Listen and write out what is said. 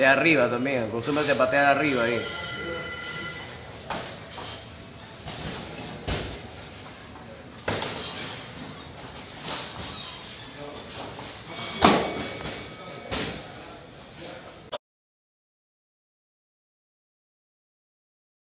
De arriba también, acostúmbrate a patear arriba ahí.